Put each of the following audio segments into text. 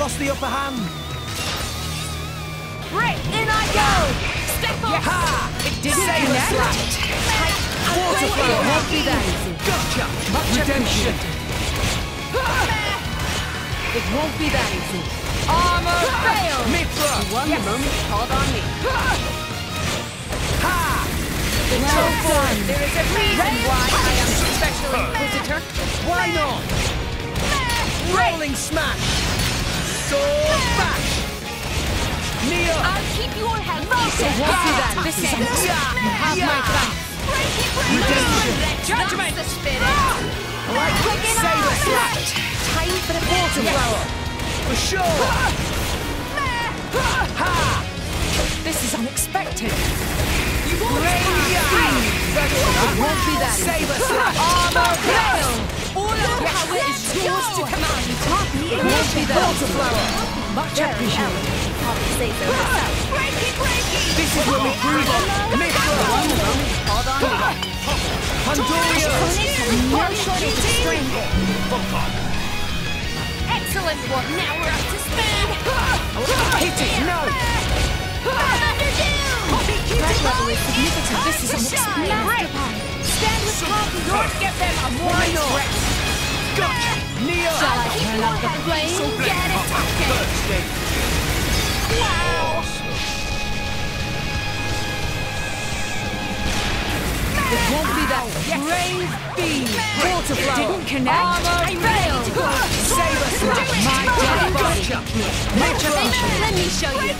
Lost the upper hand. Right, in I go! Step off! Ha! It didn't Saber connect. Water flow. won't be that easy. Gotcha! Much Redemption. It won't be that easy. Armor failed! Mythra. One moment called on me. Ha! Well done. There is a reason why I am Special Inquisitor. Why not? Rolling smash! Sword bash! I'll keep you all healthy. It won't be that. This is it. Yeah, You have my yeah. thanks. Redemption. Judgment. the spirit. Like saber slap! Time for the Water flower! For sure! Ah! Ha! This is unexpected. It won't be that. Saber slap! Armor fail. Power is yours to command. It won't be that. Water flower! Much appreciated. Ah! Myself. Breaky, breaky. This is what we prove on Mythra! Hold on. Ah! Pandoria! No shortage of strength. Excellent work. Now we're up to speed. Ah! Hit it! No! Threat level is significant. This is. Stand with Poppi. Don't give them a Why up the? Get it. Wow. It won't be that. Brave beam! Water flower! Didn't connect. Armor failed. Saber slap! My dead body. Let me show you.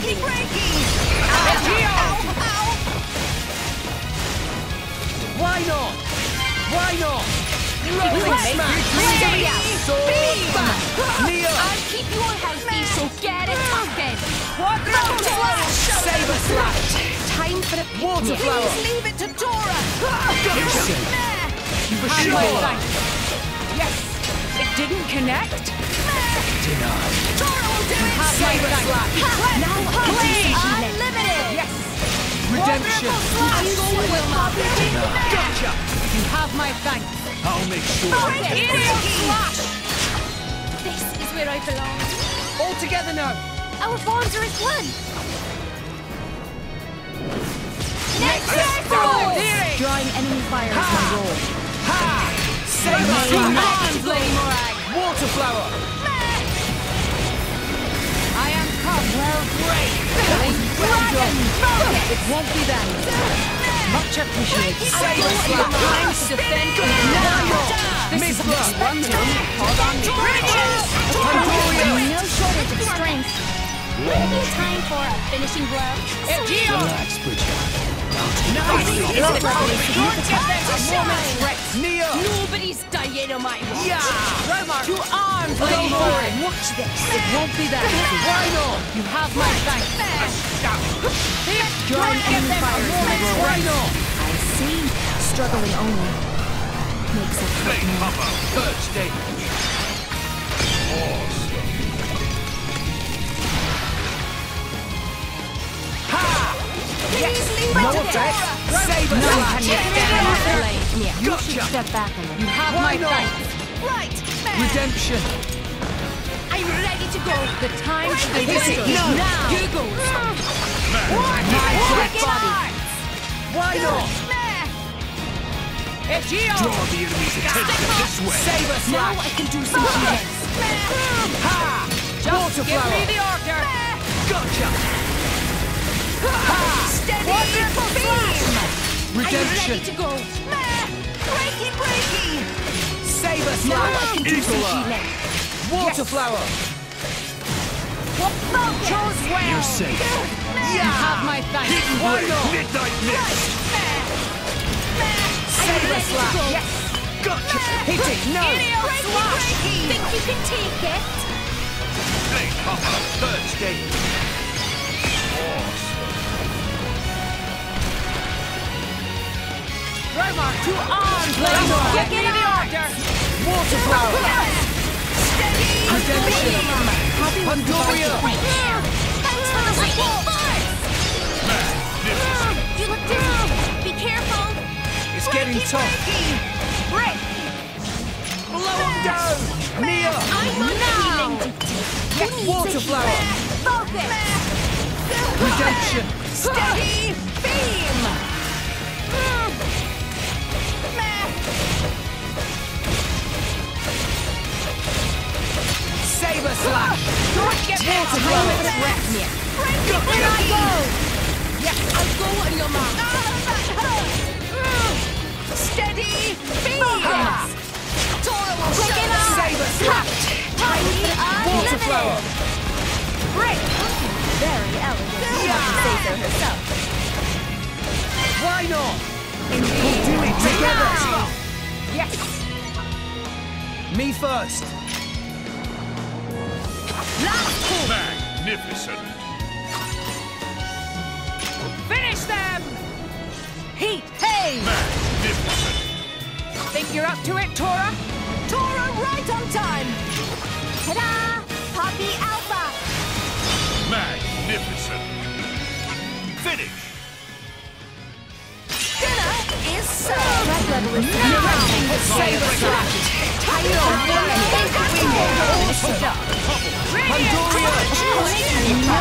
Why not? Why not? Rolling Right. smash! Right. Sword back! Neo! I'll keep you all healthy, so get it talking. Quadruple slash. Saber slap! Time for the Water flower! leave it to Tora. Have sure! Yes. It didn't connect. Denied. Tora will do it. Have my Saber thanks. Now please. Unlimited. Yes. Redemption! Quadruple will not be Gotcha! You have my thanks. I'll make sure. Oh, Idiot slash. This is where I belong. All together now! Our bonds are as one. Next Drawing enemy fire is my role. Ha! Saber Come slap! on, Flame Morag. Water flower! I am come. Well, great. Dragon! It won't be that. Much appreciated. Saber slap! Time to Now! This is one moment. Hold on. Pandoria! No shortage of strength. Time for a finishing blow. Relax, Bridget. Nicely. Nice! Don't give them a moment's rest. Neo! Nobody's dying on my watch. Yeah! Romar, To arms, go lady! for it. Watch this. It won't be that easy. Why not? You have my thanks. Join enemy fire is my role. Why not? I see. Struggling only makes it hurt more. Third stage. Ha! Please leave No it effect. Tora. Saber No one can stand in the lane. Yeah. You Gotcha. should step back a little. You have Why my not? thanks. Right. Redemption. I'm ready to go. The time to be it. whistled. No. Now. You go. My dead body. Why not? Draw the enemy's attention this way. Saber Now slap! I can do some healing. Ha! Water Give me the order. Gotcha! Ha! Steady beam. Redemption! I'm ready to go. Breaky, breaky. Saber Now I slap! can do some Eagle eye. healing. Water flower! Chose well. You're safe. You have my thanks. Why not? Midnight Mist! Saber ready to slap! go. Yes! Gotcha! Hit it! No! Breaky, breaky. Think you can take it? Flame Hopper, third stage! Romar, to arms, ladies. on. Give me the order. Steady. Redemption! Pandoria! Thanks for the lightning. You look dizzy. Be careful. It's getting tough. Break. Blow him down! Mia! I'm now. Yes, water flower. Focus! Redemption. Steady beam! Saber slash. Get Water flower. Here I go! Yes, I'll go on your mark. Ah, ah, ah. Steady beam! Tora will Quick show and us. Saber slash. Tiny Water flower. Break! Very elegant. She might say so herself. Why not? We'll do it together. Yes! Me first. Last pull! Magnificent. Finish them! Heat! Hey! Magnificent. Think you're up to it, Tora? Tora, right on time! Ta-da! Poppi Alpha. Magnificent. Finish. Is served! Threat level is significant. Saber slash. Pandoria.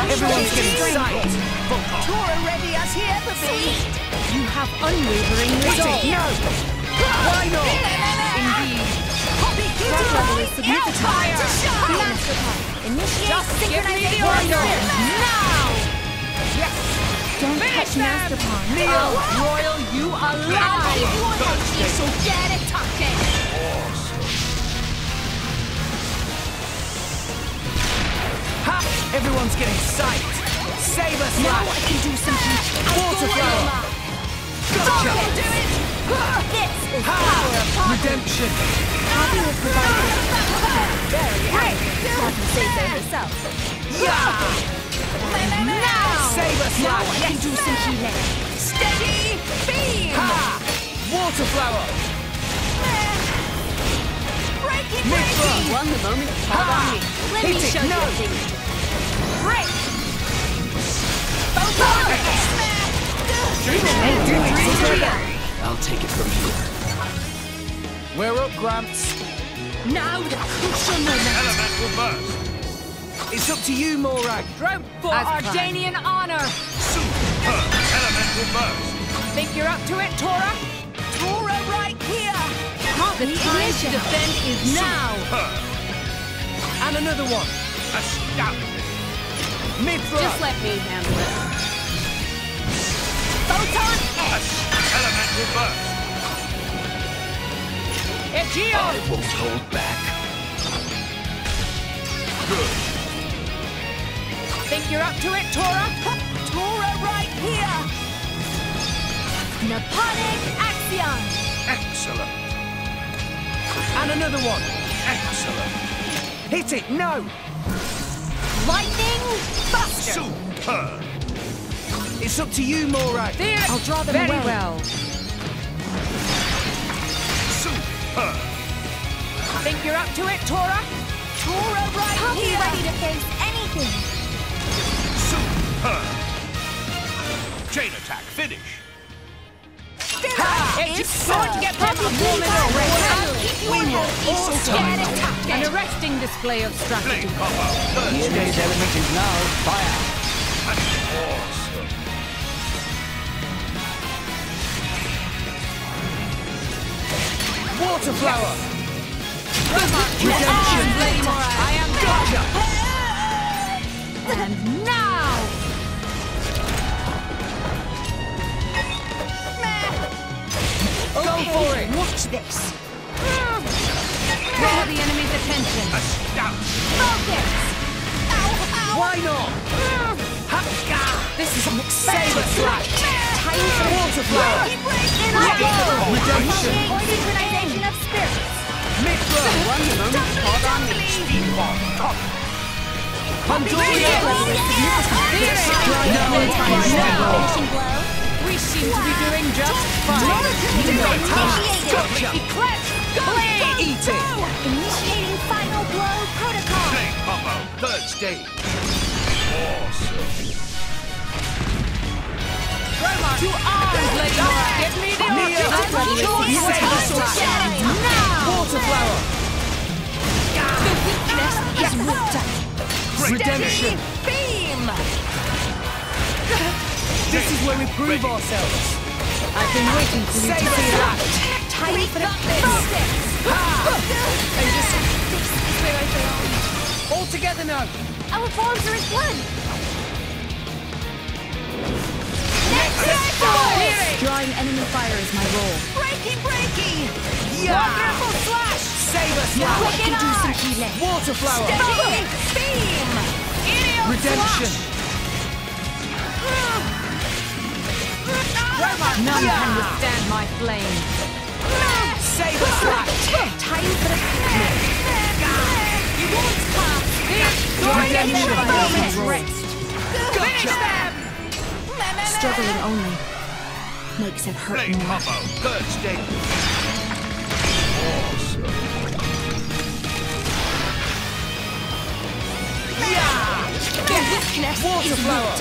Everyone's getting sight. Tora ready as he ever be! You have unwavering resolve. No. Why not? Indeed! Level is significant. Master Initiate me synchronization. Now! Don't Finish touch them. Master Pod. Kneel. Royal, you alive! So get it tucked Ha! Everyone's getting sight. Saber Now I can do something. Water flower. Gotcha. Do it! This is Ha! power of Poppi. Redemption. Poppi will provide very Break! Poppi say so herself. Yeah. Now! Saber Now I slash. can do some healing. Steady beam! Ha! Water flower. Break it, Mythra. break it! Won the moment. Ha! Hold on me. Let Hit me it. show you No. a thing. Break! I'll take it from here. We're up, Gramps. Now the crucial moment. Elemental burst. It's up to you, Morag. Stroke for As Ardainian honor! Super. Elemental burst. Think you're up to it, Tora? Tora right here! The The time to defend is now! Her. And another one. Astounding. Mythra. Just let me handle it. Photon As- Elemental burst. i won't hold back. Good. Think you're up to it, Tora? Tora right here! Naponic Axion. Excellent. And another one. Excellent. Hit it. No. Lightning Buster. Superb. It's up to you, Morag. There! I'll draw them Very away. well. Superb. Think you're up to it, Tora? Tora right Poppi here! ready to face anything. Superb. Chain attack. Finish. It's time to get them a woman We will also Get An arresting display of strategy. Flame copper. Yesterday's element is now fire. Awesome. Water flower. Redemption. Lady I am Gotcha. And for it. Watch this. Draw the enemy's attention. Astounding. Focus. Why not? This is Saber slash. Tiny for Water flower. In I go. Redemption. Synchronization of spirits. Mythra. One moment. Me. Speed bomb. Copper. Pandoria. Finishing blow. We seem to be doing just fine. Initiated. Gotcha. Eclipse! Blade! Eat it. Initiating final blow protocol. Flame copper. Third stage. Awesome. To arms, Lady Morag! Give me the Neo. order! Saber slash. Now! Water flower. The weakness is ripped up. Redemption. Beam! This is where we prove ourselves. I've been waiting for you to Save see us that. that. Time for the Focus! And just This is where I belong. All together now. Our forms are as one. drawing enemy fire is my role. Breaky, breaky! Yeah. Wonderful slash! Save us Now now. I can do some healing. Water flower. Steady! Beam! Idiot Redemption. None can withstand my flame. Save us that. Time for the You won't pass! Redemption. is my Finish them! Struggling only makes it hurt Flame more. combo. Third stage. Awesome. Water flower.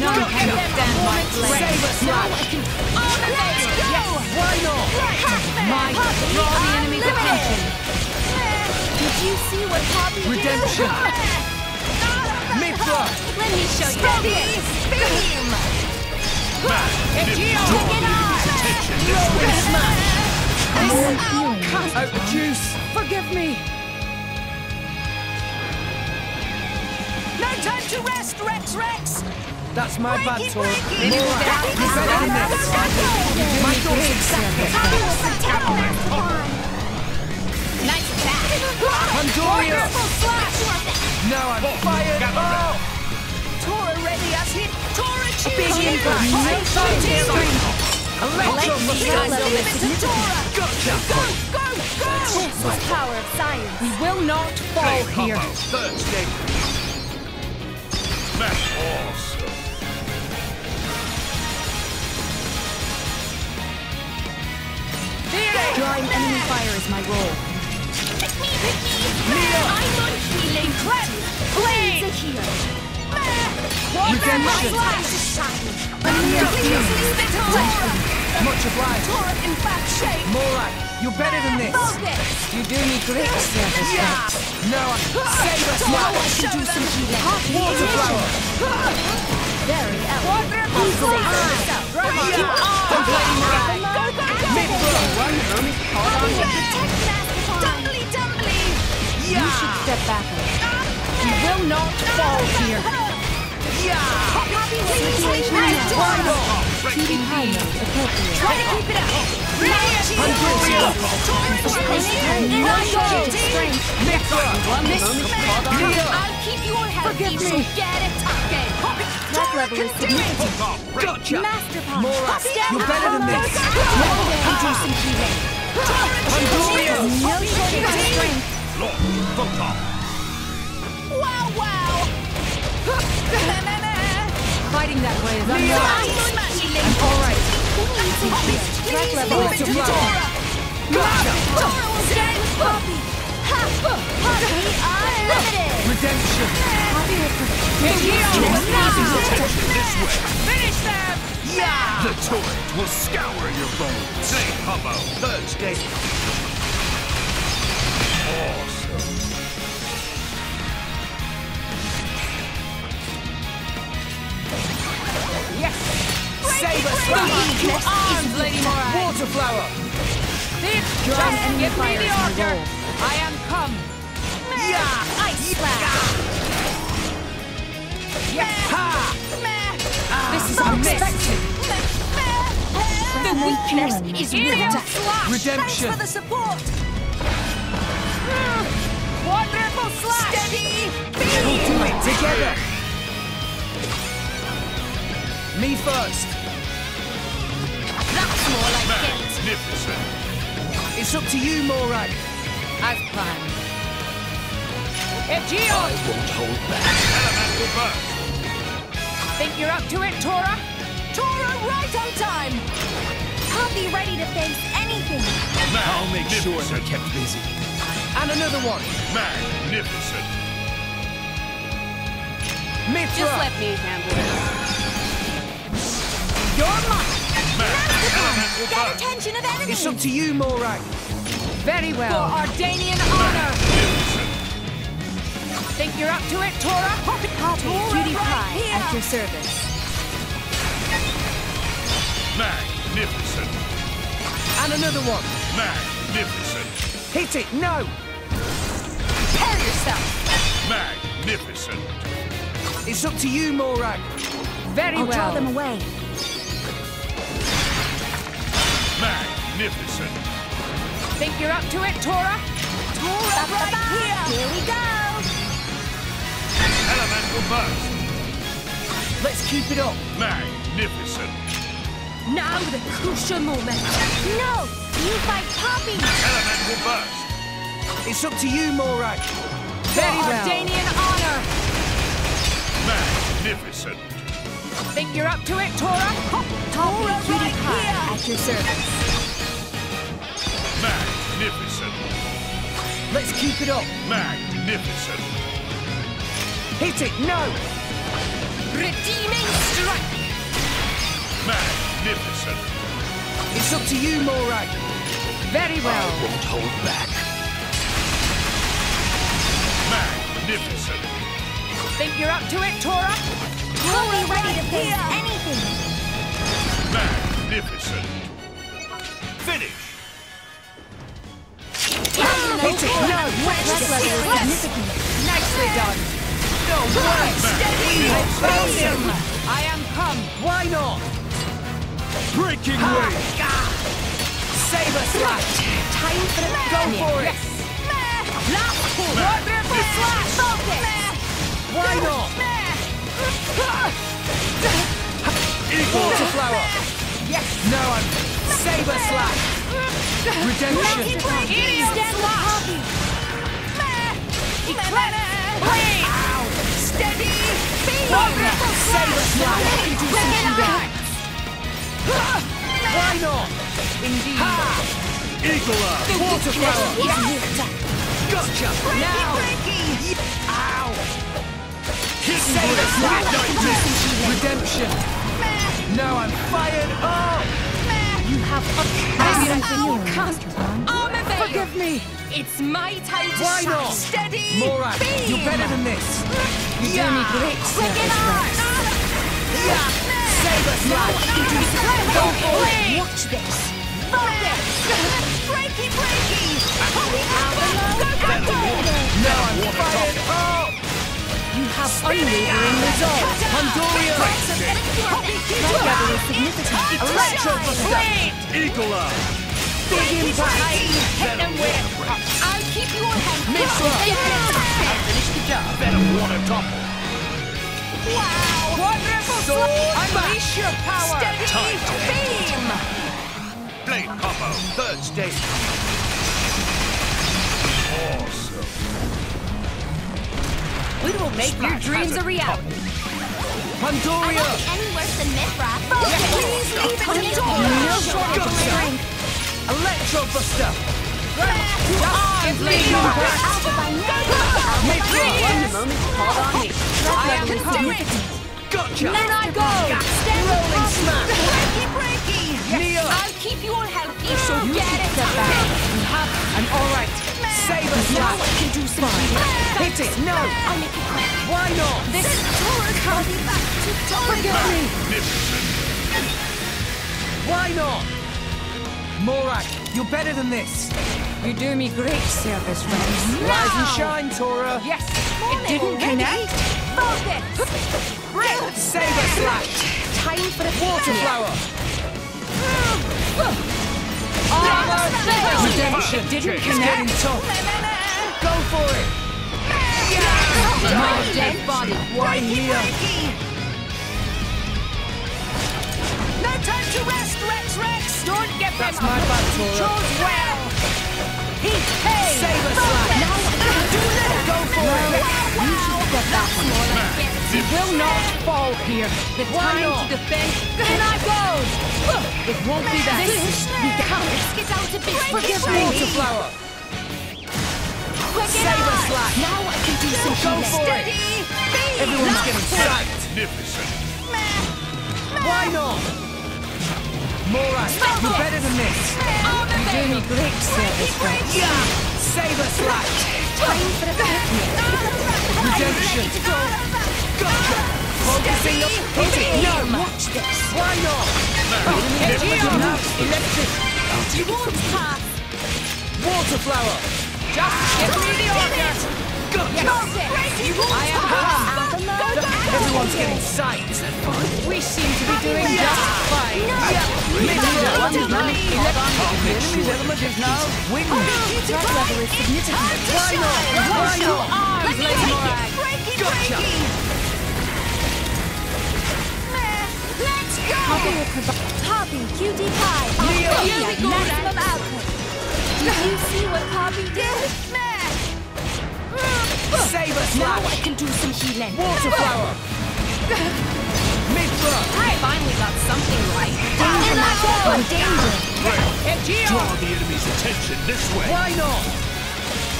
None can withstand my flame. Save us now. Let's go! Why not? My draw the enemy's attention. Did you see what Poppi did? Redemption. Mythra. Let me show you. Steady! Beam! Magnificent. Take it on! I'm only healing. Out the juice. Forgive me. Time to rest, Rex Rex! That's my bad, Breaky, Tor. More right. You're better than this. My daughter's accepted. Nice attack! Pandoria. Now I'm fired. Tora ready as hit! Tora choose! Big impact. Take shooting! Electro must see go. us give it to Tora! Gotcha. Go, go, go! The power of science. We will not fall Flame here. combo. Third stage. That's awesome. Drawing enemy fire is my role. Pick me, pick me! I'm on healing! Clef! Blade! to heal! Redemption. Time to shine! Near Please leave it to Tora! Much obliged. Tora in bad shape! Morag, you're better than this. Focus! You do me great service. Yeah. No, I save us Tora now. will show them! Water flower. Very elegant. Wonderful slash! You are! Go, go, go! Mythra. Dumbly, dumbly! You should step back a little. We will not fall here. Poppi, please leave me Why alone! not? Keeping high note appropriate. Try to keep it up! I'll keep you all healthy, get it talking! That level. Gotcha. Master. Morag, you're better than this. Strength. Lock. Hook. Wow, wow! Fighting that way is I'm All right. Please level leave is it to too Tora! low. Gotcha. Tora will stand with Poppi! Ha! Poppi unlimited! Redemption. Poppi This way. Finish them! Yeah. The turret will scour your bones. Flame combo. Third Save us break. now. You armed, Lady Morag! Water flower. Enemy fire is my role. I am come. Yeah. Ice slash! Ha. Ah, this is Meh. unexpected. The weakness is ripped. Redemption. Thanks for the support! Wonderful slash! Steady! We'll do it together. Me first. That's more like it! It's up to you, Morag. As planned. Egeon! Elemental burst. Think you're up to it, Tora? Tora, right on time! I'll be ready to face anything! I'll make sure they're kept busy. And another one. Magnificent. Mythra. Just let me handle it. You're mine! Elemental Get burst. attention of enemies! It's up to you, Morag. Very well. For well. Ardainian honor! Think you're up to it, Tora? Poppi, cutie pie at your service. Magnificent. And another one. Magnificent. Hit it, no! Prepare yourself. Magnificent. It's up to you, Morag. Very I'll well. draw them away. Magnificent. Think you're up to it, Tora? Tora, right here. Here we go. Elemental burst. Let's keep it up. Magnificent. Now the crucial moment. No, you fight Poppi. Elemental burst. It's up to you, Morag. Very For well. Danian honor. Magnificent. Think you're up to it, Tora? Poppi, cutie pie at your service. Magnificent. Let's keep it up. Magnificent. Hit it, no! Redeeming strike. Magnificent. It's up to you, Morag. Very well. I won't hold back. Magnificent. Think you're up to it, Tora? Totally ready to face anything. Magnificent. Finish. It, no! Threat level is significant. Nicely done. No way! Magnificent. Found him! I am come. Why not? Breaking wave. Gah! Saber slash. Time for the Go for it. Last pull. Wonderful slash. Focus. Why not? Eagle. Water flower. Yes. No, I'm saber slash. Redemption. Stand with Poppi. Eclipse. Blade. Ow. Steady. Wonderful slash. Why not? Indeed. Ha! Eagle eye. Water flower. Gotcha. Now. Ow. Hidden Saber blade. Redemption. No, I'm fired up. You have a Maybe I can-. Forgive me. It's my time to Why shine. not? Steady. Morag, beam. you're better than this. You do Yeah. me great Quicken service, arms. Rex. Yeah. Saber slash. Go for it. Watch this. Focus. Breaky, breaky. Go, go, go. No, I'm fired up. You have unwavering resolve. Pandoria. Threat level is significant. Electro Buster. Eagle eye. Big impact. Hit them with I'll keep you on hand. Mixer. Finish the job. Better water topple. Wow. Wonderful Sword. Unleash your power. Steady. Time Beam. Blade combo. Third stage. Awesome. We will make Your dreams a reality. Pandoria. any worse than Mythra. Focus. Please leave it to Tora. No shortage. Electro Buster. Arms Big impact. Alpha by now. Mythra. One moment to call. I am Threat level is coming. Gotcha. Then I go. Stand Rolling smash. Breaky, breaky. Neo. I'll keep you all healthy, so You get keep it. back. You have. I'm all right. Saber Now I can do some healing. Hit it. No. I'll make it quick. Why not? This Tora can't be back to Forgive me. Why not? Morag, you're better than this. You do me great service, Rex. Rise and shine, Tora. Yes, it didn't connect. Focus. Great. Saber slash. Time for the Water flower. Armor Redemption. Didn't Change. connect. Getting tough. Go for it. My dead body. Why here? Time to rest, Rex Rex. Don't get That's them my up. bad, Tora. Chose well. He hey. Saber slash. Now I can do this. Go for it. You should get that one. More like. You will not fall here. The Why time not? to defend. Then I go. It won't be that. This we can't risk it out a bit. Forgive me. Water flower. Quick it Saber on. Now I can do some Go healing. for it. Everyone's getting psyched. Magnificent. Why not? Morag, you're better than this. You do me great service, Rex. Yeah. Save us, slash. Time for the picnic. Redemption. ready to go. Gotcha! Focusing up. Hit it! No! Watch this. Why not? Oh, Geo. Now, electric. You won't pass. Water flower. Just give me the order. Gotcha! You won't pass. Everyone's getting sight. Is that fine? We seem to be doing Yeah. just fine. Really? One Don't man. believe. The enemy's element is now wind. Level is significant. Why not? Why not? Let me Lady take Morag. it. Breaky, Gotcha. Let's go. Poppi will provide. Poppi, QD pie. Leo. Here we go, Maximum output. Did you see what Poppi did? Saber Now I can do some healing. Water flower. Mythra. I finally got something right. Danger, Maxwell. Danger. Draw the enemy's attention this way. Why not?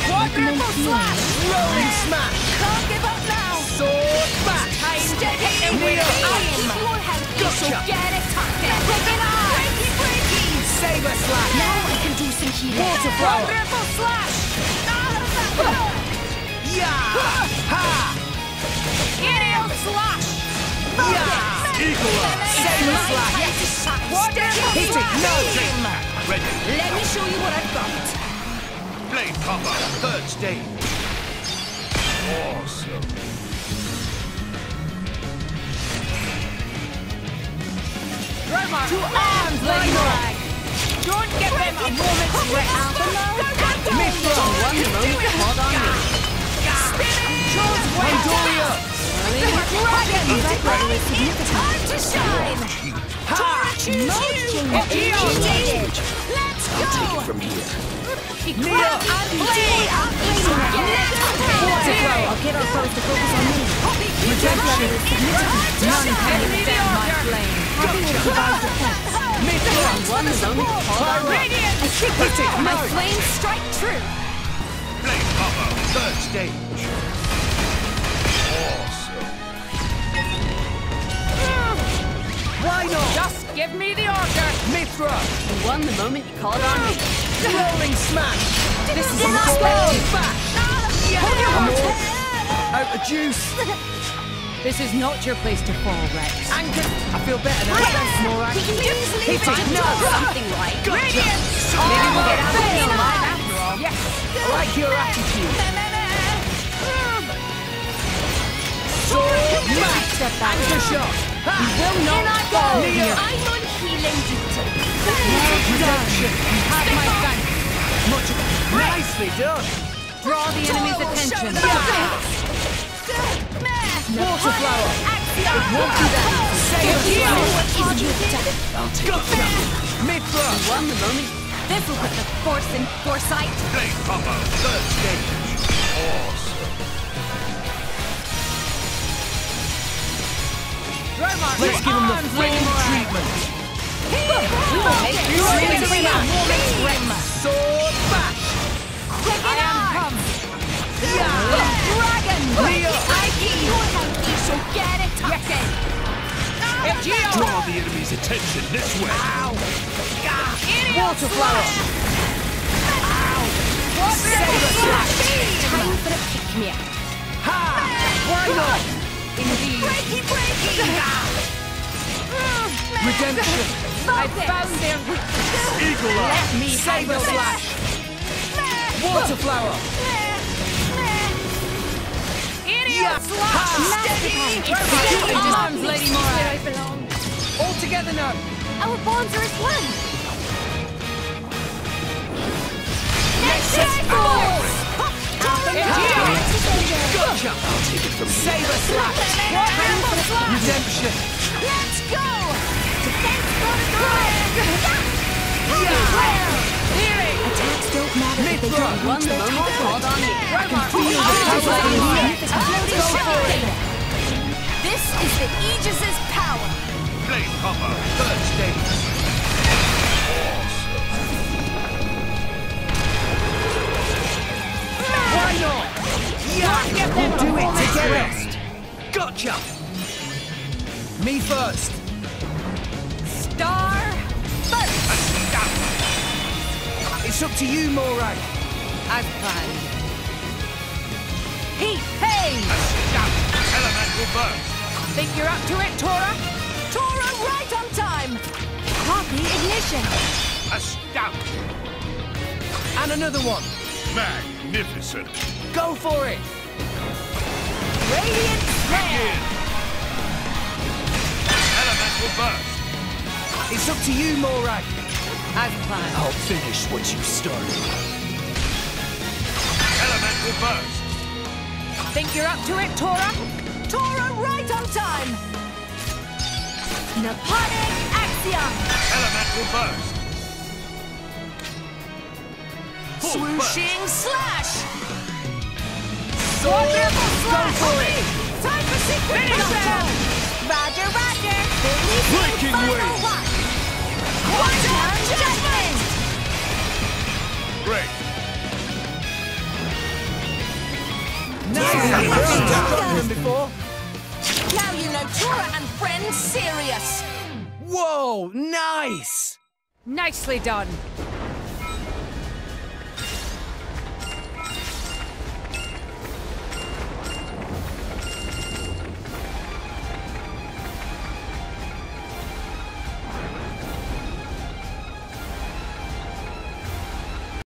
Quadruple slash. Rolling smash. Can't give up now. Sword back. Steady And with we are I'll aim. keep your health. So Gotcha. get it tucked. Breaking eye. Breaky, breaky. Saber slash. Now I can do some healing. Water flower. Quadruple slash. Yeah. Ha. Aerial slash. Yeah. Eagle Eye. Saber slash. Quadruple Hit it. slash. No. Ready. Let me show you what I've got. Blade combo. Third stage. Awesome. Roma, to arms, Lady Morag. Don't give them a moment's rest. Mythra. One moment, hold on me. Chose Pandoria. Dragon, threat level is significant. Time to shine. Ha. Mode change initiated. Let's go. From here. Nia. And play. Water flower. I'll get our foes to focus on me. Redemption. None can defend my flame. Poppi will provide defense. Mythra. One moment, hold on. Radiant. Hit it. My No. flames strike true. Blade combo. Third stage. Give me the order. Mythra. You won the moment you called on me. Rolling smash. This is Unexpected bash. Hold your horse. Out of juice. This is not your place to fall, Rex. Anchored. I feel better now. Thanks, Morag. Hit it. No. something right. Gotcha. Maybe we'll get out of here alive after all. Yes. I like your attitude. Sword smash. Anchor shot. Ha. Will not fall Nia. here. I'm on healing duty. Redemption. Have my thanks. Much nicely done. Draw the enemy's attention. Water flower. Won't do that. Saber slash. Is Gotcha. Mythra. One moment. This will put the force in foresight. Blade combo. Third stage. Awesome. Let's give him the flame treatment. We will make You this ready? into a moment's rest. Sword bash. I am come. Yeah. Dragon! Leo. I give your health, you shall get it tucked. Draw the enemy's attention this way. Water flower. Saber slash. Time for a pick-me-up. Ha. Why not? Indeed. Breaky, breaky! Mm. Redemption. I found their weakness. Eagle Eye. Let me Saber handle this. slash. Water flower. Idiot slash! Steady arms, Lady Morag. I belong. All together now. Our bonds are as one. Nexus Force! Gotcha. Saber slash. Triple slash! Redemption. Let's go! Defense protocol! Attacks don't matter if they don't reach on me. I can feel the power. This is the Aegis's power. Blade combo. Third stage. Why not? Yeah. We'll do it together. Gotcha. Me first. Star first! It's up to you, Morag. As planned. Heat, hey! will burst. Think you're up to it, Tora? Tora, right on time! Copy ignition. Astounding. And another one. Magnificent. Go for it. Radiant flare! Begin. Elemental burst. It's up to you, Morag. As planned. I'll finish what you started. Elemental burst. Think you're up to it, Tora? Tora, right on time! Naponic Axiom! Elemental burst. Full burst. Swooshing slash! Sword! Wonderful Go for it! Time for secret Finish! Roger, roger! Releasing Breaking final wave! one! Quantum judgment! Great. Nice! You've been stronger than before. Now you know Tora and friends serious! Whoa, nice! Nicely done!